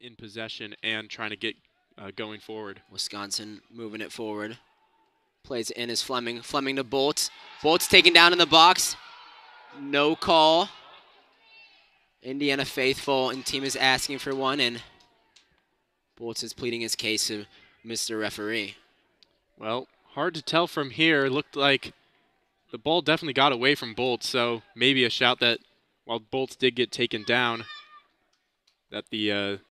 in possession and trying to get uh, going forward. Wisconsin moving it forward. Plays in is Fleming. Fleming to Bolt. Bolt's taken down in the box. No call. Indiana faithful and team is asking for one, and Bolts is pleading his case to Mr. Referee. Well, hard to tell from here. Looked like the ball definitely got away from Bolts, so maybe a shout that while Bolts did get taken down, that the uh,